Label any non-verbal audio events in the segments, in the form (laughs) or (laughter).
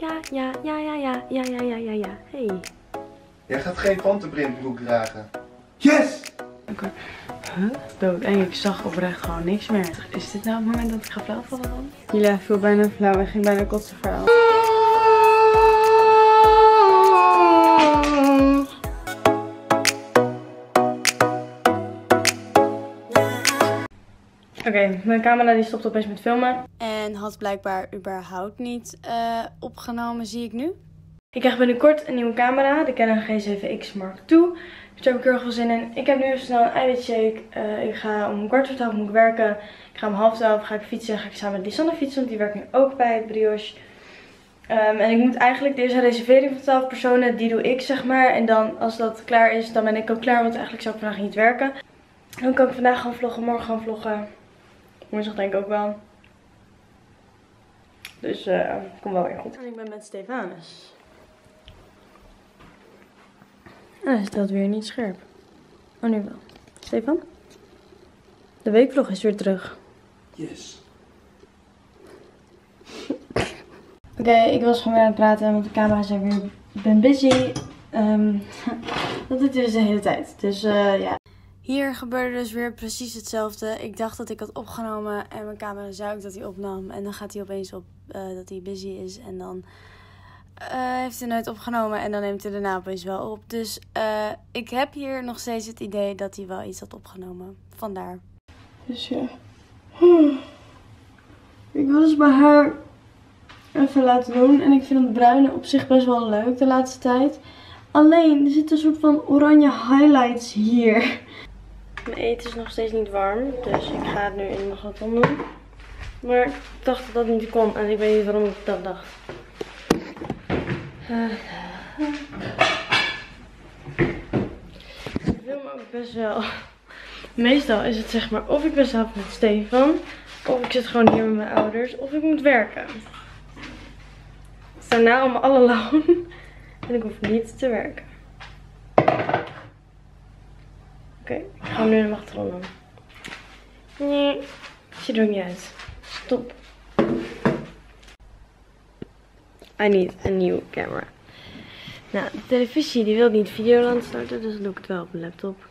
Ja, ja, ja, ja, ja, ja, ja, ja, ja, ja. Hey. Jij gaat geen pantenprintbroek dragen. Yes! Huh? Doodeng, ik zag oprecht gewoon niks meer. Is dit nou het moment dat ik ga flauwvallen dan? Jullie viel bijna flauw en ging bijna kotsen verhaal. Oké, mijn camera die stopt opeens met filmen. En had blijkbaar überhaupt niet eh, opgenomen, zie ik nu. Ik krijg binnenkort een nieuwe camera, de Canon G7X Mark II. Dus daar heb ik heel erg veel zin in. Ik heb nu even snel een eiwitshake. Uh, ik ga om kwart voor twaalf moet ik werken. Ik ga om half twaalf ga ik fietsen. Ga ik samen met Lisanne fietsen, want die werkt nu ook bij Brioche. Um, en ik moet eigenlijk, er is een reservering van 12 personen, die doe ik zeg maar. En dan als dat klaar is, dan ben ik ook klaar, want eigenlijk zou ik vandaag niet werken. Dan kan ik vandaag gaan vloggen, morgen gaan vloggen. Woensdag denk ik ook wel. Dus uh, komt wel weer goed. En ik ben met Stefanus. En hij stelt weer niet scherp. Oh, nu wel. Stefan? De weekvlog is weer terug. Yes. Oké, ik was gewoon weer aan het praten, want de camera zijn weer... Ik ben busy. Um, (laughs) dat doet hij dus de hele tijd. Dus uh, ja. Hier gebeurde dus weer precies hetzelfde. Ik dacht dat ik had opgenomen en mijn camera zei ook dat hij opnam. En dan gaat hij opeens op uh, dat hij busy is en dan... Uh, heeft hij nooit opgenomen en dan neemt hij daarna opeens wel op. Dus uh, ik heb hier nog steeds het idee dat hij wel iets had opgenomen. Vandaar. Dus ja. Ik wil dus mijn haar even laten doen. En ik vind het bruine op zich best wel leuk de laatste tijd. Alleen, er zitten een soort van oranje highlights hier. Mijn eten is nog steeds niet warm. Dus ik ga het nu in nog wat doen. Maar ik dacht dat dat niet kon. En ik weet niet waarom ik dat dacht. Ik wil me ook best wel. Meestal is het zeg maar of ik ben samen met Stefan. Of ik zit gewoon hier met mijn ouders. Of ik moet werken. Het is daarna om alle loon. En ik hoef niet te werken. Oké, okay, ik ga nu naar achterom doen. Nee, ziet er niet uit. Stop. I need a new camera. Nou, de televisie die wil niet Videoland starten, dus doe ik het wel op mijn laptop.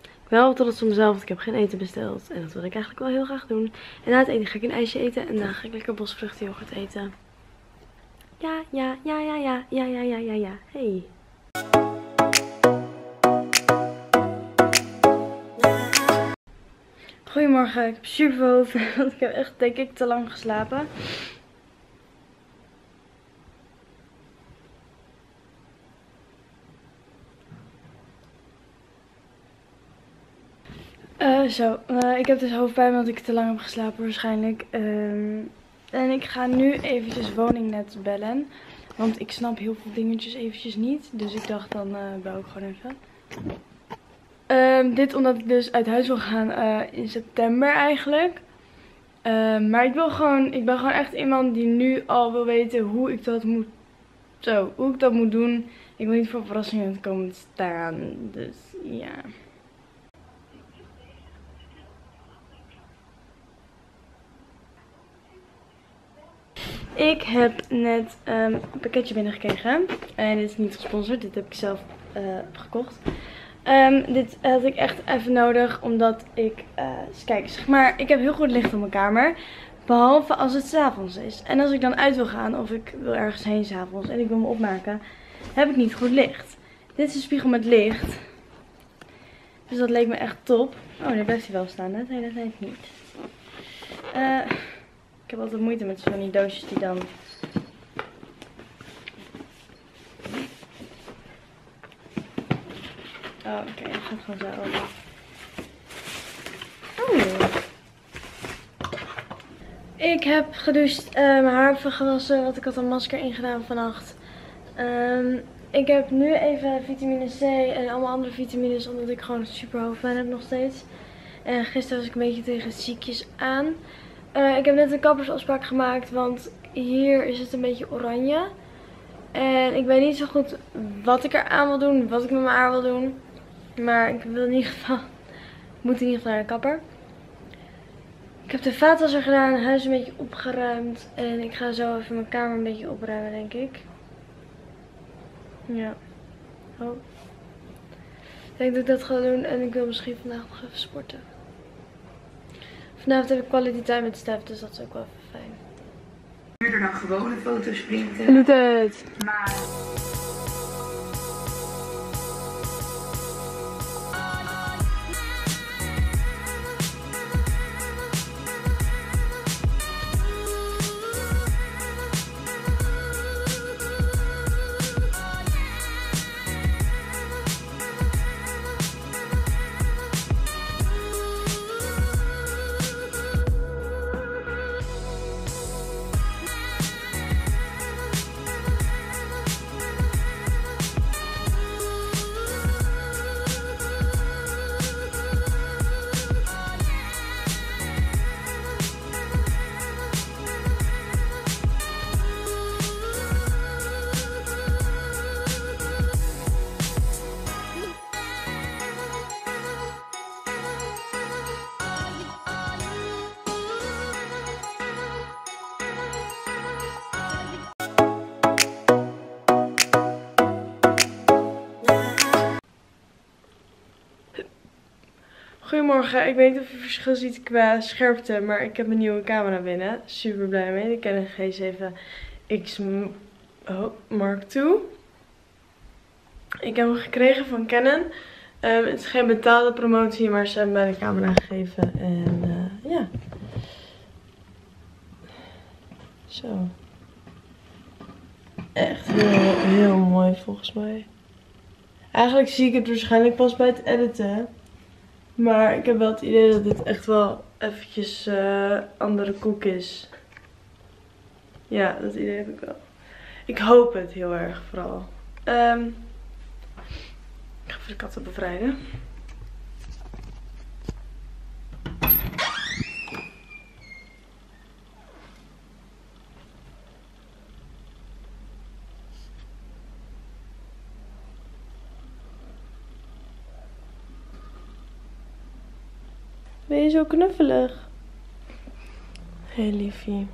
Ik ben wel trots op mezelf, want ik heb geen eten besteld. En dat wil ik eigenlijk wel heel graag doen. En na het eten ga ik een ijsje eten en dan ga ik lekker bosvruchtenyoghurt eten. Ja, ja, ja, ja, ja, ja, ja, ja, ja, ja. Hey. Goedemorgen, ik heb super veel hoofd, want (laughs) ik heb echt denk ik te lang geslapen. Uh, zo, uh, ik heb dus hoofdpijn omdat ik te lang heb geslapen waarschijnlijk. Um, en ik ga nu eventjes woningnet bellen. Want ik snap heel veel dingetjes eventjes niet. Dus ik dacht dan uh, bel ik gewoon even. Um, dit omdat ik dus uit huis wil gaan in september eigenlijk. Um, maar ik wil gewoon, ik ben gewoon echt iemand die nu al wil weten hoe ik dat moet, zo, hoe ik dat moet doen. Ik wil niet voor verrassingen komen staan. Dus ja. Ik heb net um, een pakketje binnengekregen. En dit is niet gesponsord. Dit heb ik zelf uh, gekocht. Um, dit had ik echt even nodig. Omdat ik... Uh, kijk, zeg maar. Ik heb heel goed licht op mijn kamer. Behalve als het s'avonds is. En als ik dan uit wil gaan. Of ik wil ergens heen s'avonds. En ik wil me opmaken. Heb ik niet goed licht. Dit is een spiegel met licht. Dus dat leek me echt top. Oh, daar blijft hij wel staan. Dat heeft niet. Eh... Ik heb altijd moeite met zo'n die doosjes die dan... Oh, oké. Okay. Gaat gewoon zo. Oh. Ik heb gedoucht, uh, mijn haar gewassen, want ik had een masker ingedaan vannacht. Um, ik heb nu even vitamine C en allemaal andere vitamines, omdat ik gewoon super hoofdpijn heb nog steeds. En gisteren was ik een beetje tegen ziekjes aan. Uh, ik heb net een kappersafspraak gemaakt, want hier is het een beetje oranje. En ik weet niet zo goed wat ik er aan wil doen, wat ik met mijn haar wil doen. Maar ik wil in ieder geval, moet in ieder geval naar de kapper. Ik heb de vaatwasser gedaan, huis een beetje opgeruimd. En ik ga zo even mijn kamer een beetje opruimen, denk ik. Ja. Oh. Ik denk dat ik dat ga doen en ik wil misschien vandaag nog even sporten. Vanavond heb ik quality time met Stef, dus dat is ook wel even fijn. Duurder dan gewone foto's printen. Doet het. Maar... Ik weet niet of je verschil ziet qua scherpte, maar ik heb een nieuwe camera binnen. Super blij mee, de Canon G7X oh, Mark II. Ik heb hem gekregen van Canon. Um, het is geen betaalde promotie, maar ze hebben mij de camera gegeven. En uh, ja. Zo. Echt heel, heel mooi volgens mij. Eigenlijk zie ik het waarschijnlijk pas bij het editen. Maar ik heb wel het idee dat dit echt wel eventjes uh, andere koek is. Ja, dat idee heb ik wel. Ik hoop het heel erg vooral. Um, ik ga even de katten bevrijden. Ben je zo knuffelig? Heel liefie.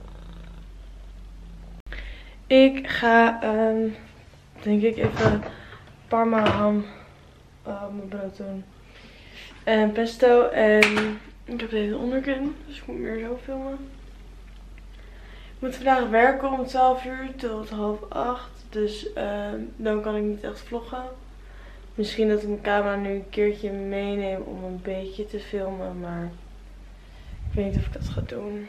Ik ga, um, denk ik, even parma ham op mijn brood doen. En pesto. En ik heb deze onderkin. Dus ik moet meer zo filmen. Ik moet vandaag werken om 12 uur tot half 8. Dus um, dan kan ik niet echt vloggen. Misschien dat ik mijn camera nu een keertje meeneem om een beetje te filmen. Maar ik weet niet of ik dat ga doen.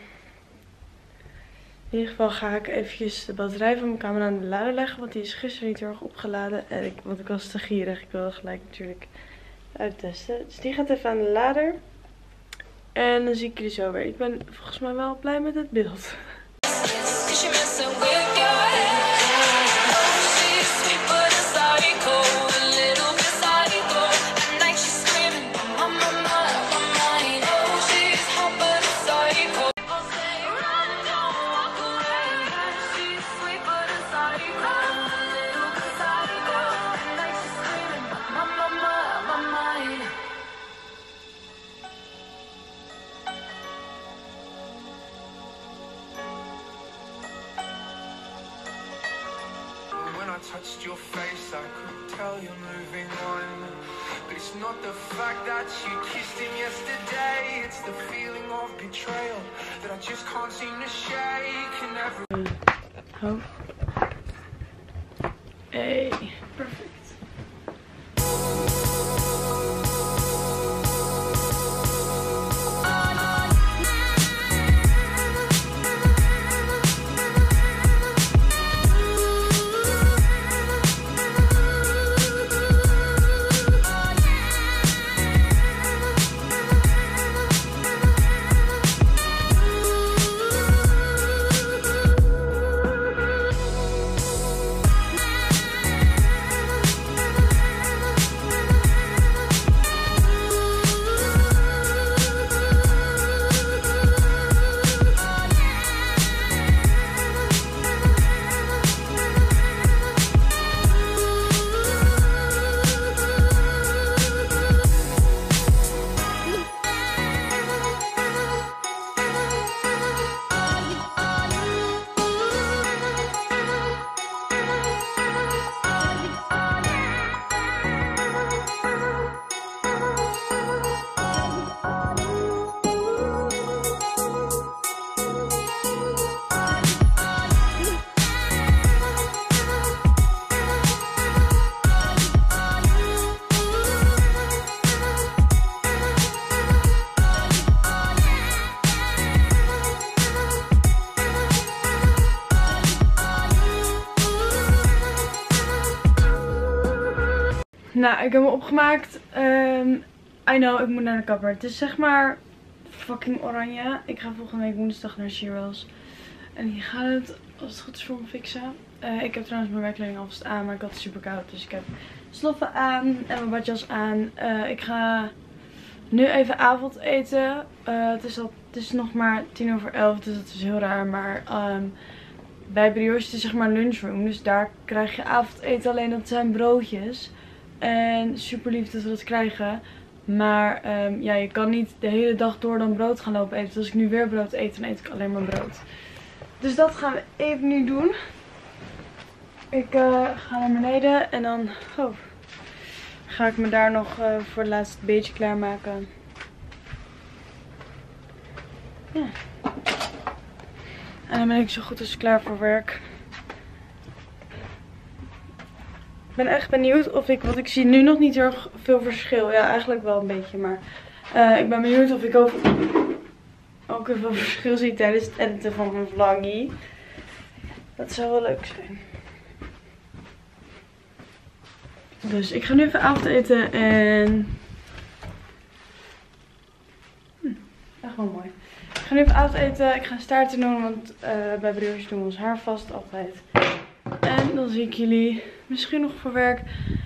In ieder geval ga ik eventjes de batterij van mijn camera aan de lader leggen. Want die is gisteren niet heel erg opgeladen. En ik, want ik was te gierig. Ik wilde gelijk natuurlijk uittesten. Dus die gaat even aan de lader. En dan zie ik jullie zo weer. Ik ben volgens mij wel blij met het beeld. That you kissed him yesterday, it's the feeling of betrayal that I just can't seem to shake. And every. Oh. Nou, ik heb me opgemaakt. Um, I know, ik moet naar de kapper. Het is zeg maar fucking oranje. Ik ga volgende week woensdag naar Sheroes. En hier gaat het, als het goed is, voor me fixen. Uh, ik heb trouwens mijn werkkleding alvast aan, maar ik had het super koud. Dus ik heb sloffen aan en mijn badjas aan. Uh, ik ga nu even avondeten. Uh, het, is al, het is nog maar tien over elf, dus dat is heel raar. Maar um, bij Brioche is het zeg maar lunchroom. Dus daar krijg je avondeten. Alleen dat zijn broodjes. En super lief dat we dat krijgen. Maar um, ja, je kan niet de hele dag door dan brood gaan lopen eten. Dus als ik nu weer brood eet, dan eet ik alleen maar brood. Dus dat gaan we even nu doen. Ik uh, ga naar beneden en dan oh, ga ik me daar nog uh, voor het laatste beetje klaarmaken. Ja. En dan ben ik zo goed als klaar voor werk. Ik ben echt benieuwd of ik, want ik zie nu nog niet heel veel verschil. Ja, eigenlijk wel een beetje, maar uh, ik ben benieuwd of ik ook, ook veel verschil zie tijdens het editen van mijn vloggie. Dat zou wel leuk zijn. Dus ik ga nu even avondeten en... Hm, echt wel mooi. Ik ga nu even avondeten. Ik ga staarten doen, want uh, bij Brioche doen we ons haar vast altijd. Dan zie ik jullie misschien nog voor werk.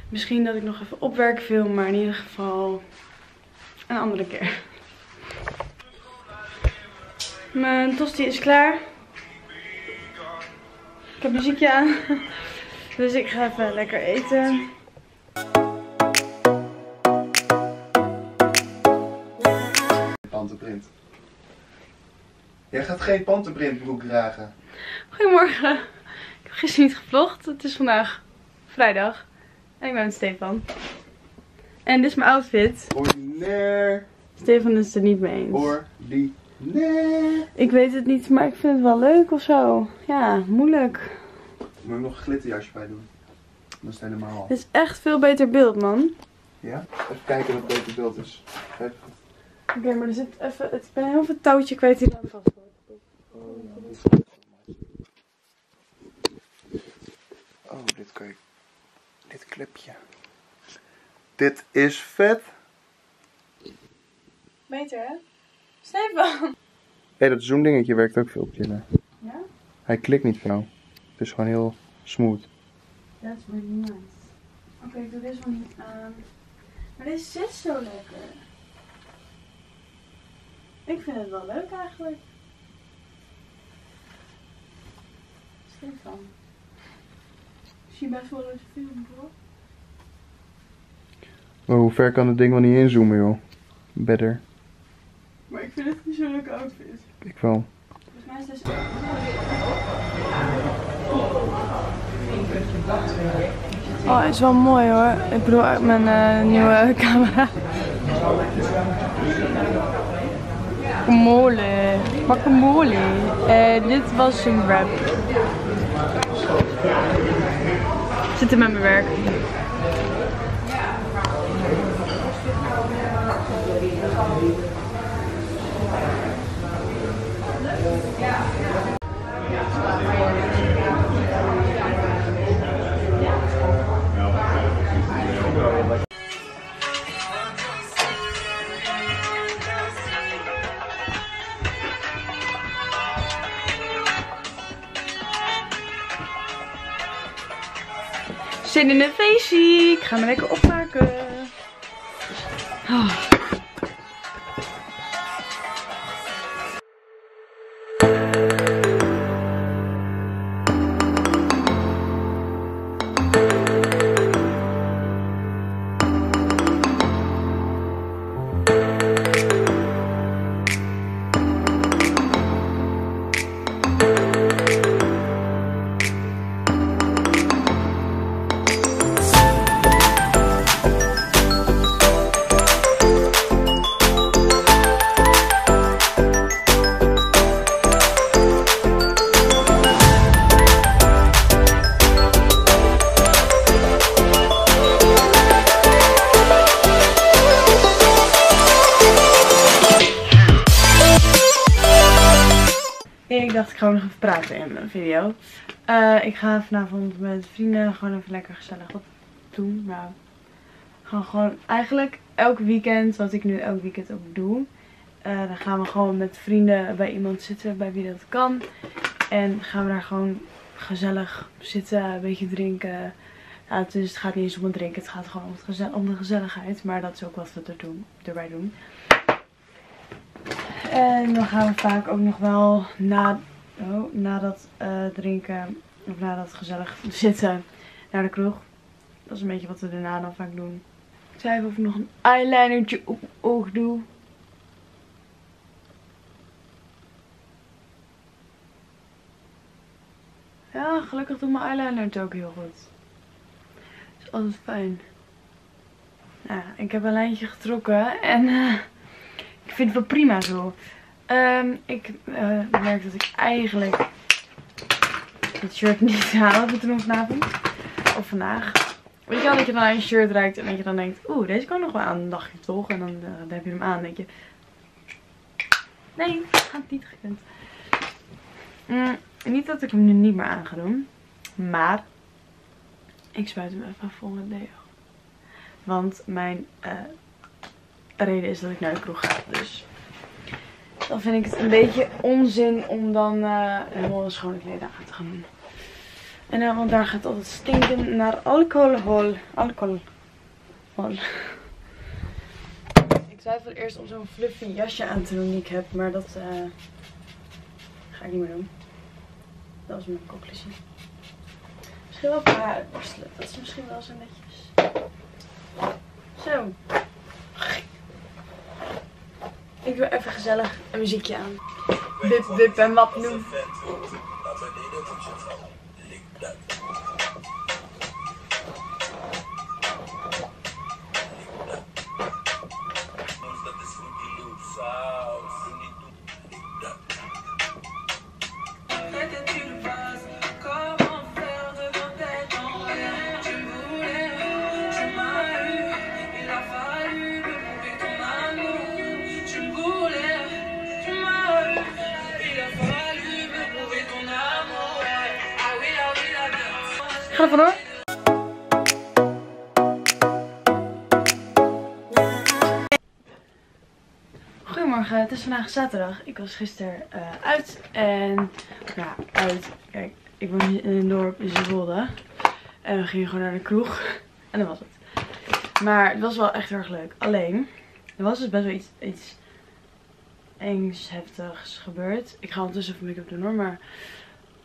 Misschien dat ik nog even op werk film, maar in ieder geval een andere keer. Mijn tosti is klaar. Ik heb muziekje aan. Dus ik ga even lekker eten. Pantenprint. Jij gaat geen pantenprintbroek dragen. Goedemorgen. (laughs) Gisteren niet gevlogd. Het is vandaag vrijdag. En ik ben met Stefan. En dit is mijn outfit. Ordinair. Stefan is het er niet mee eens. Ordinair. Ik weet het niet, maar ik vind het wel leuk of zo. Ja, moeilijk. Moet ik nog een glitterjasje bij doen? Dat is helemaal Het is echt veel beter beeld, man. Ja? Even kijken wat beter beeld is. Oké, okay, maar er zit even... Ik ben heel veel touwtje kwijt die aan vast Oh, dit kan je... Dit clipje. Dit is vet. Beter, hè? Stefan! Hé, hey, dat zoom dingetje werkt ook veel chiller. Ja? Hij klikt niet van jou. Het is gewoon heel smooth. That's really nice. Oké, okay, ik doe deze wel niet aan. Maar deze zit zo lekker. Ik vind het wel leuk eigenlijk. Stefan. Ik zie best wel eens film hoor. Maar hoe ver kan het ding wel niet inzoomen joh? Better. Maar ik vind het niet zo'n leuke outfit. Ik wel. Volgens mij is deze... Oh, het is wel mooi hoor. Ik bedoel, mijn uh, nieuwe (laughs) camera. Guacamole. Guacamole. Uh, dit was een wrap. Zit in met mijn werk. Zin in een feestje. Ik ga me lekker opmaken. Oh. Ik dacht ik ga nog even praten in mijn video. Uh, ik ga vanavond met vrienden gewoon even lekker gezellig wat doen. Nou, Gaan gewoon eigenlijk elk weekend, wat ik nu elk weekend ook doe. Uh, dan gaan we gewoon met vrienden bij iemand zitten, bij wie dat kan. En gaan we daar gewoon gezellig zitten, een beetje drinken. Ja, dus het gaat niet eens om het drinken, het gaat gewoon om de gezelligheid. Maar dat is ook wat we er doen, erbij doen. En dan gaan we vaak ook nog wel na, oh, na dat uh, drinken, of na dat gezellig zitten, naar de kroeg. Dat is een beetje wat we daarna dan vaak doen. Ik zei even of ik nog een eyelinertje op mijn oog doe. Ja, gelukkig doet mijn eyeliner het ook heel goed. Dat is altijd fijn. Ja, ik heb een lijntje getrokken en ik vind het wel prima zo. Um, ik uh, merk dat ik eigenlijk het shirt niet (laughs) haal voor doen vanavond. Of vandaag. Weet je wel dat je dan aan je shirt ruikt en dat je dan denkt, oeh, deze kan nog wel aan. Dan dacht je toch. En dan, uh, dan heb je hem aan en denk je, nee, gaat niet gekund. Mm, niet dat ik hem nu niet meer aan ga doen. Maar ik spuit hem even vol met deo. Want mijn uh, reden is dat ik naar de kroeg ga. Dus dan vind ik het een beetje onzin om dan uh, helemaal een schone kleden aan te gaan doen. En uh, want daar gaat altijd stinken naar alcohol. Alcohol. (laughs) Ik twijfel eerst om zo'n fluffy jasje aan te doen die ik heb. Maar dat uh, ga ik niet meer doen. Dat was mijn conclusie. Misschien wel paar uitborstelen. Dat is misschien wel zo netjes. Zo. Ik doe even gezellig een muziekje aan. Wip, wip en wat noem. Ga er. Goedemorgen, het is vandaag zaterdag. Ik was gisteren uh, uit en, ja, uit. Kijk, ik woon in een dorp in Zeewolde. En we gingen gewoon naar de kroeg. En dat was het. Maar het was wel echt heel erg leuk. Alleen, er was dus best wel iets, iets engs, heftigs gebeurd. Ik ga ondertussen even make-up doen hoor, maar...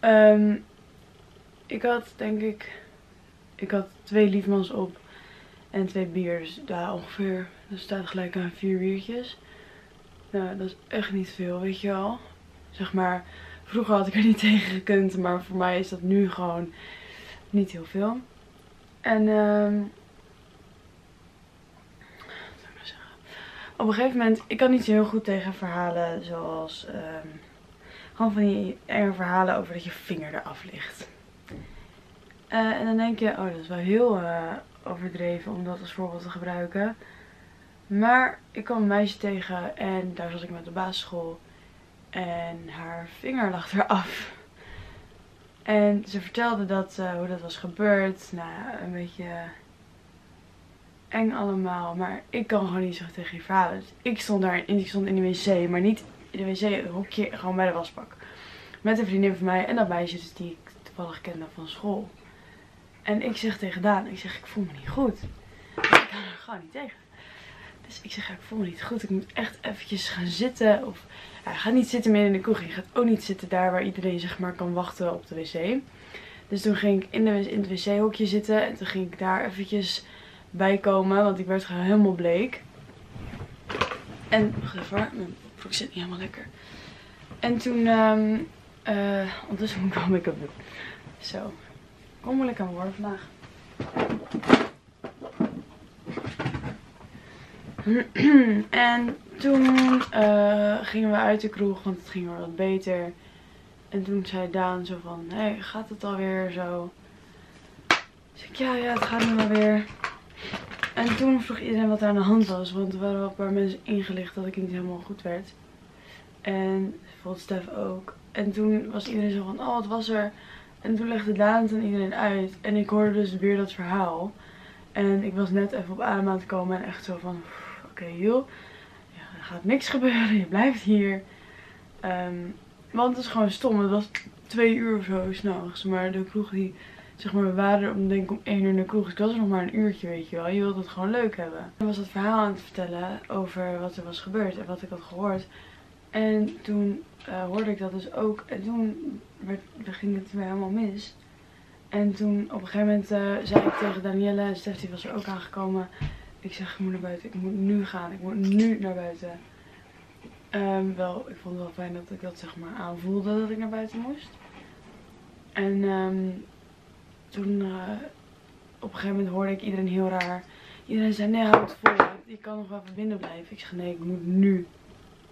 Um, ik had denk ik, ik had twee liefmans op en twee biers. Daar ongeveer, dat staat gelijk aan vier biertjes. Nou, dat is echt niet veel, weet je wel. Zeg maar, vroeger had ik er niet (laughs) tegen gekund, maar voor mij is dat nu gewoon niet heel veel. En ehm op een gegeven moment, ik kan niet zo heel goed tegen verhalen zoals um, gewoon van die enge verhalen over dat je vinger eraf ligt. Uh, en dan denk je, oh dat is wel heel uh, overdreven om dat als voorbeeld te gebruiken. Maar ik kwam een meisje tegen en daar zat ik met de basisschool. En haar vinger lag eraf. En ze vertelde dat, uh, hoe dat was gebeurd. Nou, een beetje eng allemaal. Maar ik kan gewoon niet zo tegen je verhalen. Dus ik stond daar ik stond in de wc. Maar niet in de wc, een gewoon bij de wasbak. Met een vriendin van mij en dat meisje dus die ik toevallig kende van school. En ik zeg tegen Daan, ik zeg ik voel me niet goed. ik kan er gewoon niet tegen. Dus ik zeg ik voel me niet goed. Ik moet echt eventjes gaan zitten. Of ga niet zitten meer in de kroeg. Je gaat ook niet zitten daar waar iedereen zeg maar kan wachten op de wc. Dus toen ging ik in, de, in het wc-hokje zitten. En toen ging ik daar eventjes bij komen. Want ik werd gewoon helemaal bleek. En, wacht even mijn broek zit niet helemaal lekker. En toen, um, ondertussen moet ik wel make-up doen. Zo, Kom moeilijk aan worden vandaag. (clears throat) en toen uh, gingen we uit de kroeg, want het ging wel wat beter. En toen zei Daan zo van, hé, gaat het alweer zo? Dus ik, ja, ja, het gaat nu wel weer. En toen vroeg iedereen wat er aan de hand was, want er waren wel een paar mensen ingelicht dat ik niet helemaal goed werd. En bijvoorbeeld Stef ook. En toen was iedereen zo van, oh, wat was er? En toen legde Daan het aan iedereen uit. En ik hoorde dus weer dat verhaal. En ik was net even op adem aan te komen en echt zo van, oké joh, ja, er gaat niks gebeuren, je blijft hier. Ehm, want het is gewoon stom, het was twee uur of zo s'nachts. Maar de kroeg die, zeg maar, we waren om, denk ik om één uur in de kroeg. Dus ik was er nog maar een uurtje, weet je wel. Je wilde het gewoon leuk hebben. Ik was het verhaal aan het vertellen over wat er was gebeurd en wat ik had gehoord. En toen uh, hoorde ik dat dus ook. En toen werd, ging het weer helemaal mis. En toen op een gegeven moment uh, zei ik tegen Danielle Stef, was er ook aangekomen. Ik zeg, ik moet naar buiten, ik moet nu gaan, ik moet nu naar buiten. Um, wel, ik vond het wel fijn dat ik dat zeg maar aanvoelde dat ik naar buiten moest. En um, toen uh, op een gegeven moment hoorde ik iedereen heel raar. Iedereen zei, nee houd het vol, ik kan nog wel even binnen blijven. Ik zeg, nee ik moet nu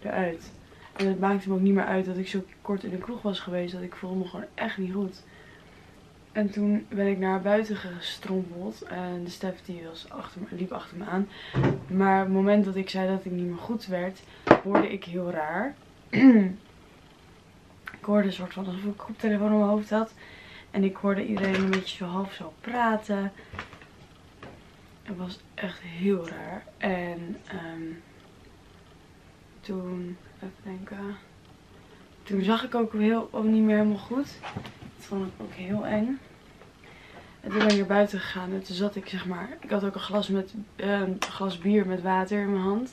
eruit. En het maakte me ook niet meer uit dat ik zo kort in de kroeg was geweest. Dat ik voelde me gewoon echt niet goed. En toen ben ik naar buiten gestrompeld. En de Stef die was achter me, liep achter me aan. Maar op het moment dat ik zei dat ik niet meer goed werd, hoorde ik heel raar. (clears throat) ik hoorde een soort van alsof ik een koptelefoon op mijn hoofd had. En ik hoorde iedereen een beetje zo half zo praten. Het was echt heel raar. En um, toen, even denken. Toen zag ik ook heel, ook niet meer helemaal goed. Dat vond ik ook heel eng. En toen ben ik naar buiten gegaan en toen zat ik zeg maar, ik had ook een glas, met, een glas bier met water in mijn hand.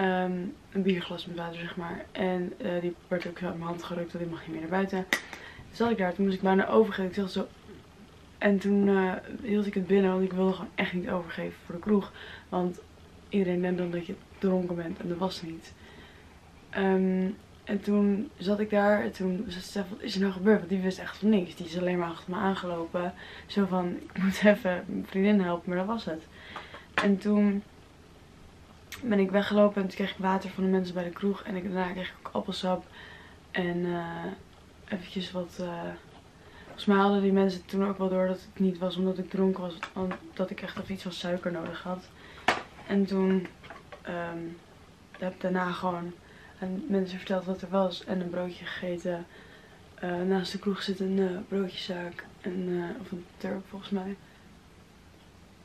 Um, een bierglas met water zeg maar. En uh, die werd ook uit mijn hand gerukt, want die mag niet meer naar buiten. Toen zat ik daar, toen moest ik bijna overgeven. Ik zag zo... En toen uh, hield ik het binnen, want ik wilde gewoon echt niet overgeven voor de kroeg. Want iedereen denkt dan dat je dronken bent en dat was niet. Um, en toen zat ik daar en toen zei Stef, wat is er nou gebeurd? Want die wist echt van niks. Die is alleen maar achter me aangelopen. Zo van, ik moet (laughs) even mijn vriendin helpen, maar dat was het. En toen ben ik weggelopen en toen kreeg ik water van de mensen bij de kroeg. En ik, daarna kreeg ik ook appelsap en uh, eventjes wat... Uh, volgens mij hadden die mensen toen ook wel door dat het niet was omdat ik dronken was. Omdat ik echt even iets van suiker nodig had. En toen um, heb ik daarna gewoon en mensen verteld wat er was en een broodje gegeten. Uh, naast de kroeg zit een uh, broodjeszaak. En, uh, of een Turk volgens mij.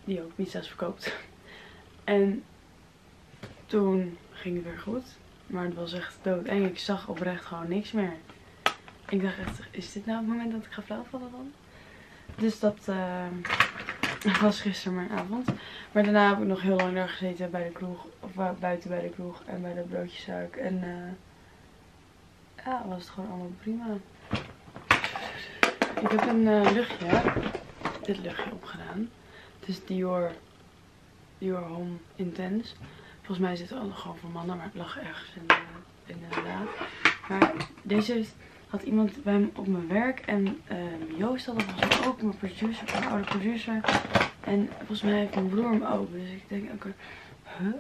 Die ook pizza's verkoopt. (laughs) en toen ging het weer goed. Maar het was echt doodeng. Ik zag oprecht gewoon niks meer. Ik dacht echt, is dit nou het moment dat ik ga flauwvallen dan? Dus dat (laughs) was gisteren mijn avond. Maar daarna heb ik nog heel lang daar gezeten bij de kroeg. Buiten bij de kroeg en bij de broodjeszaak. En uh, ja, was het gewoon allemaal prima. Ik heb een uh, luchtje, dit luchtje opgedaan. Het is Dior, Dior Home Intense. Volgens mij zit het al gewoon voor mannen, maar het lag ergens in de, in de laad. Maar deze had iemand bij me op mijn werk. En Joost had het ook, mijn producer, mijn oude producer. En volgens mij heeft mijn broer hem ook. Dus ik denk ook, huh?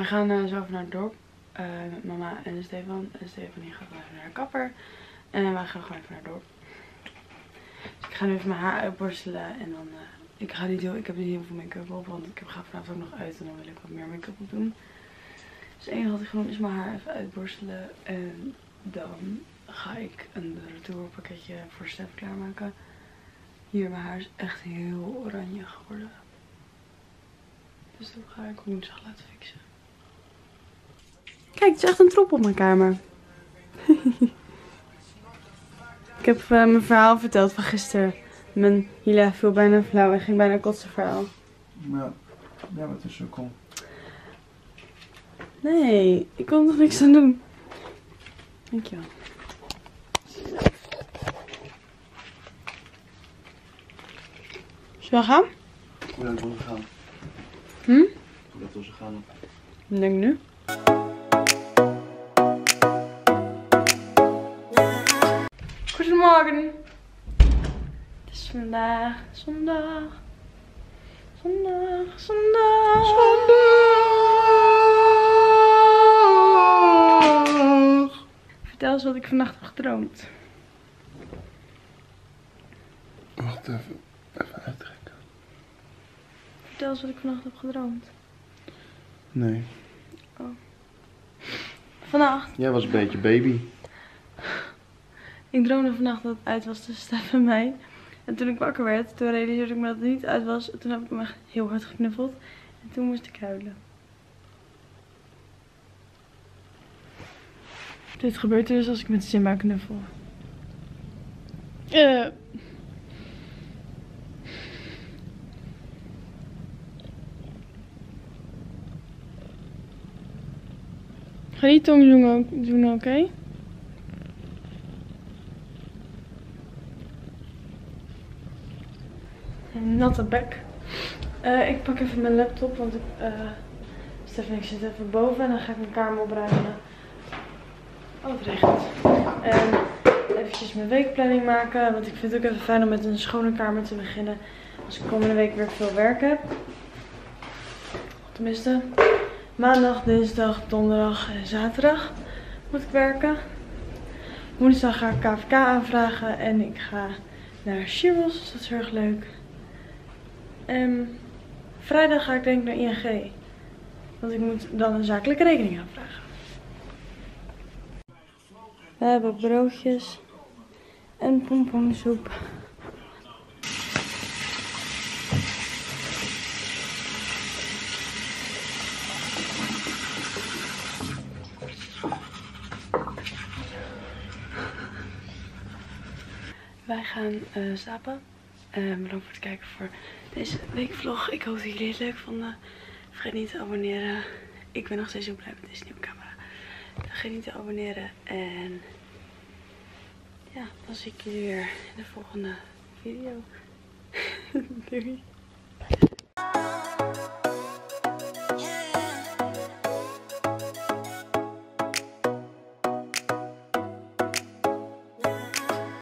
We gaan uh, zo even naar het dorp. Uh, met mama en Stefan. En Stefan gaat even naar de kapper. En wij gaan gewoon even naar het dorp. Dus ik ga nu even mijn haar uitborstelen. En dan, uh, ik ga niet heel, ik heb niet heel veel make-up op. Want ik ga vanavond ook nog uit. En dan wil ik wat meer make-up op doen. Dus het enige wat ik gewoon is mijn haar even uitborstelen. En dan ga ik een retourpakketje voor Stef klaarmaken. Hier, mijn haar is echt heel oranje geworden. Dus dat ga ik woensdag laten fixen. Kijk, het is echt een troep op mijn kamer. (laughs) ik heb uh, mijn verhaal verteld van gisteren. Mijn Hila viel bijna flauw en ging bijna kotsen verhaal. Ja, ja wat is kom. Nee, ik kon er niks aan doen. Dankjewel. Zullen we gaan? Hoe lang wil ze gaan? Hm? Hoe laat wil ze gaan? Ik denk nu. Is vandaag zondag. Zondag, zondag. Zondag. Vertel eens wat ik vannacht heb gedroomd. Wacht even. Even uittrekken. Vertel eens wat ik vannacht heb gedroomd. Nee. Oh. Vannacht? Jij was een beetje baby. Ik droomde vannacht dat het uit was tussen Stef en mij. En En toen ik wakker werd, toen realiseerde ik me dat het niet uit was. Toen heb ik hem echt heel hard geknuffeld. En toen moest ik huilen. Dit gebeurt dus als ik met Simba knuffel. Uh. Ga die tong doen, doen oké? Okay? Uh, ik pak even mijn laptop, want ik, uh, Stef en ik zitten even boven en dan ga ik mijn kamer opruimen. Oh, het. En eventjes mijn weekplanning maken, want ik vind het ook even fijn om met een schone kamer te beginnen. Als ik komende week weer veel werk heb. Tenminste, maandag, dinsdag, donderdag en zaterdag moet ik werken. Woensdag ga ik KVK aanvragen en ik ga naar Shirels, dus dat is heel erg leuk. En vrijdag ga ik denk ik naar ING. Want ik moet dan een zakelijke rekening aanvragen. We hebben broodjes en pompoensoep. Wij gaan uh, slapen. Bedankt voor het kijken voor deze weekvlog. Ik hoop dat jullie het leuk vonden. Vergeet niet te abonneren. Ik ben nog steeds heel blij met deze nieuwe camera. Vergeet niet te abonneren. En ja, dan zie ik jullie weer in de volgende video. (laughs) Doei.